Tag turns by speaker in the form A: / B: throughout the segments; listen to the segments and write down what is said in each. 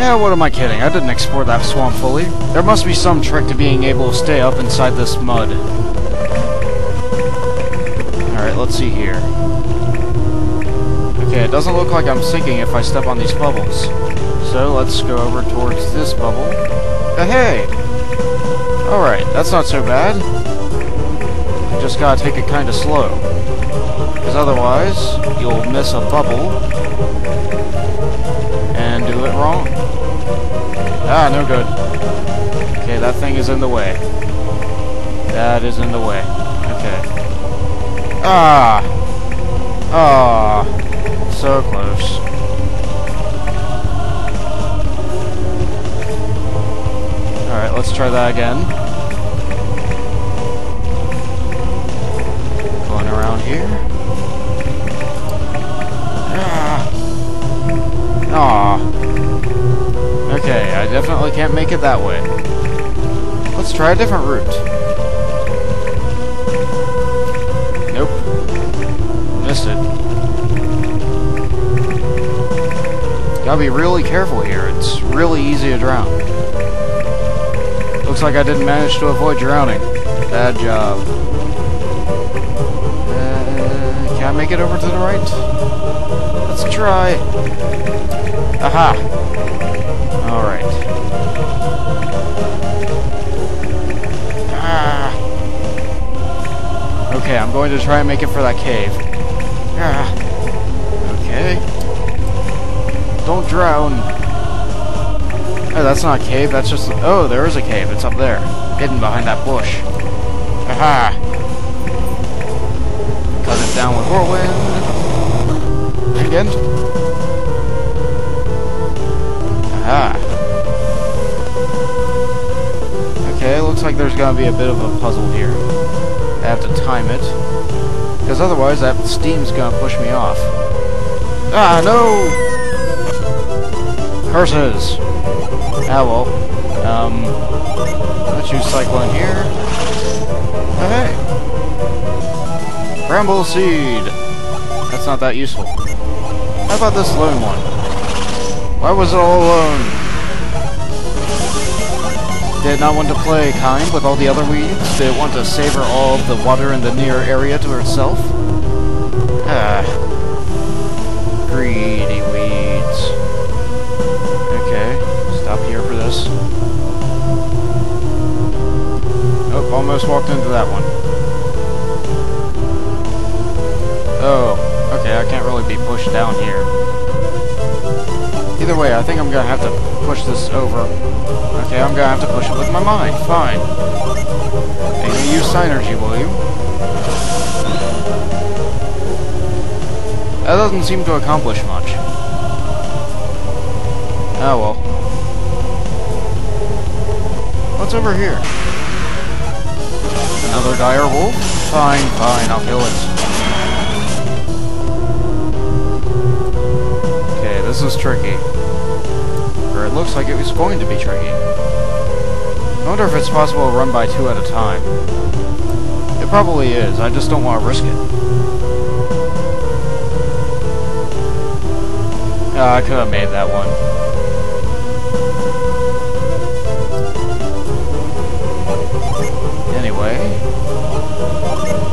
A: Yeah, what am I kidding? I didn't explore that swamp fully. There must be some trick to being able to stay up inside this mud. Alright, let's see here. Okay, it doesn't look like I'm sinking if I step on these bubbles. So, let's go over towards this bubble. Uh, hey! Alright, that's not so bad. Just gotta take it kinda slow. Because otherwise, you'll miss a bubble do it wrong. Ah, no good. Okay, that thing is in the way. That is in the way. Okay. Ah! Ah! So close. Alright, let's try that again. Make it that way. Let's try a different route. Nope. Missed it. Gotta be really careful here. It's really easy to drown. Looks like I didn't manage to avoid drowning. Bad job. Uh, can I make it over to the right? Try. Aha! Alright. Ah! Okay, I'm going to try and make it for that cave. Ah! Okay. Don't drown. Oh, that's not a cave, that's just... Oh, there is a cave. It's up there. Hidden behind that bush. Aha! Cut it down with whirlwind. Again. Aha. Okay, looks like there's gonna be a bit of a puzzle here. I have to time it. Because otherwise that steam's gonna push me off. Ah, no! Curses! Ah, well. Um, let's use Cyclone here. Hey! Bramble Seed! That's not that useful. How about this lone one? Why was it all alone? Did it not want to play kind with all the other weeds? Did it want to savor all of the water in the near area to herself? Ah. Greedy weeds. Okay, stop here for this. Oh, almost walked into that one. Oh, really be pushed down here. Either way, I think I'm gonna have to push this over. Okay, I'm gonna have to push it with my mind. Fine. Maybe use Psynergy, will you? That doesn't seem to accomplish much. Oh well. What's over here? Another dire wolf? Fine, fine, I'll kill it. This is tricky. Or it looks like it was going to be tricky. I wonder if it's possible to run by two at a time. It probably is, I just don't want to risk it. Uh, I could have made that one. Anyway,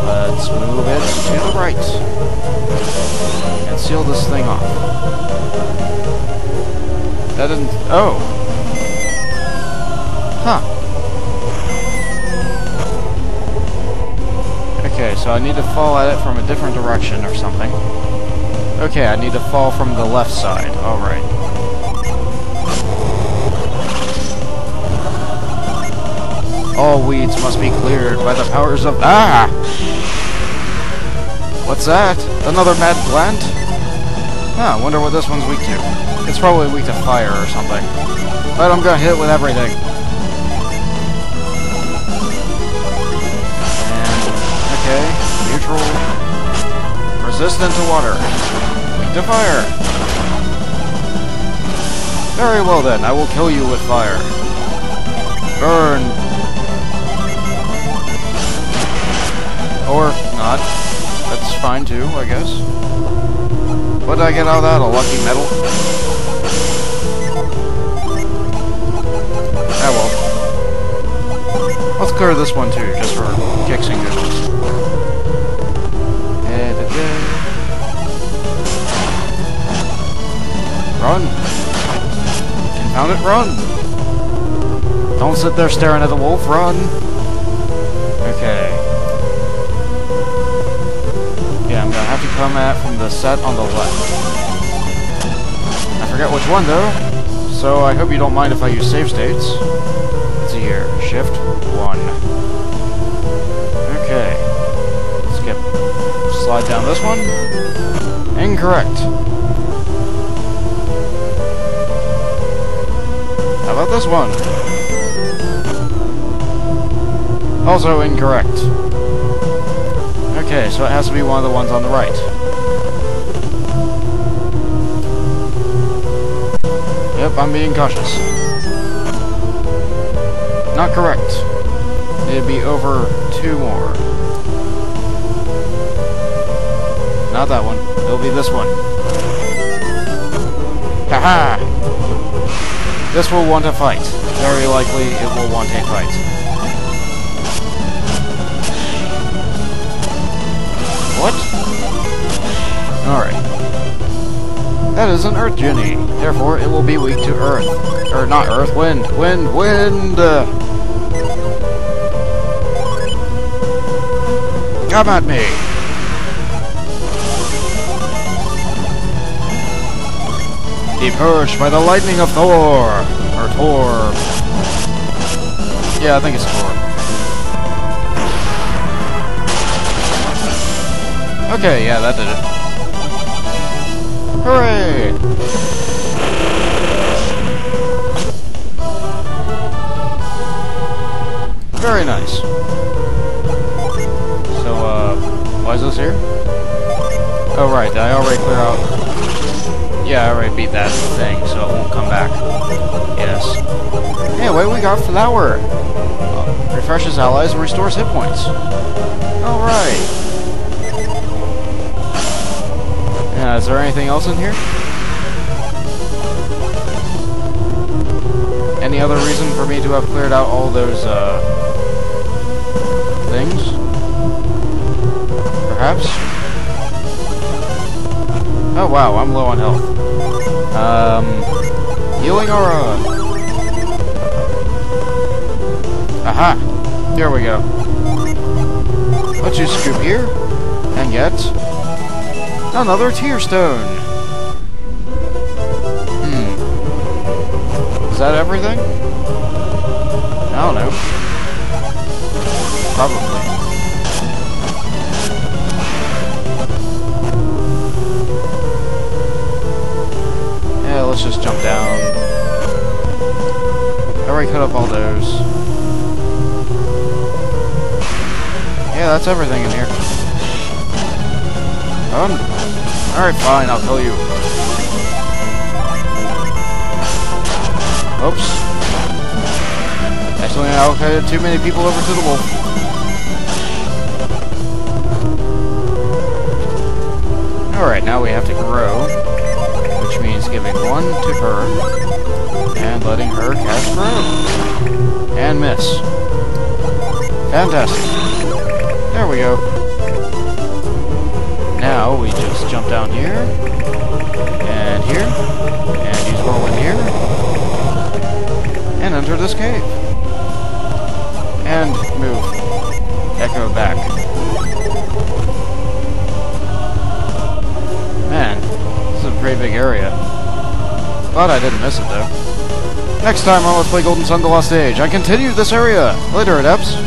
A: let's move it to the right and seal this thing off. That didn't. Oh! Huh. Okay, so I need to fall at it from a different direction or something. Okay, I need to fall from the left side. Alright. All weeds must be cleared by the powers of... Ah! What's that? Another mad plant? Huh, I wonder what this one's weak to. It's probably weak to fire or something. But I'm gonna hit it with everything. And, okay, neutral. Resistant to water. Weak to fire. Very well then, I will kill you with fire. Burn. Or not. That's fine too, I guess. What did I get out of that? A lucky medal? Ah well. Let's clear this one too, just for kicks and giggles. Run! Compound it, run! Don't sit there staring at the wolf, run! Come at from the set on the left. I forget which one though, so I hope you don't mind if I use save states. Let's see here. Shift 1. Okay. Skip. Slide down this one. Incorrect. How about this one? Also incorrect. Okay, so it has to be one of the ones on the right. Yep, I'm being cautious. Not correct. It'd be over two more. Not that one. It'll be this one. Haha! This will want a fight. Very likely it will want a fight. Alright. That is an Earth Genie. Therefore, it will be weak to Earth. Or not Earth, Wind. Wind, Wind! Come at me! Be purged by the lightning of Thor! Or Thor. Yeah, I think it's Thor. Okay, yeah, that did it. Hooray! Very nice. So, uh, why is this here? Oh, right, I already clear out... Yeah, I already beat that thing, so it won't come back. Yes. Anyway, we got Flower! Uh, refreshes allies and restores hit points. Alright. Yeah, is there anything else in here? Any other reason for me to have cleared out all those, uh, things? Perhaps? Oh wow, I'm low on health. Um, healing aura! Aha! Here we go. Let's just scoop here, and get another Tearstone! Hmm. Is that everything? I don't know. Probably. Yeah, let's just jump down. I already cut up all those. Yeah, that's everything in here. Um, alright, fine, I'll kill you. Oops. Actually, I allocated too many people over to the wolf. Alright, now we have to grow, which means giving one to her, and letting her cast grow. And miss. Fantastic. There we go. Now we just jump down here, and here, and use whirlwind here, and enter this cave. And move. Echo back. Man, this is a pretty big area. Glad I didn't miss it though. Next time on Let's Play Golden Sun The Lost Age, I continue this area. Later, Adepts.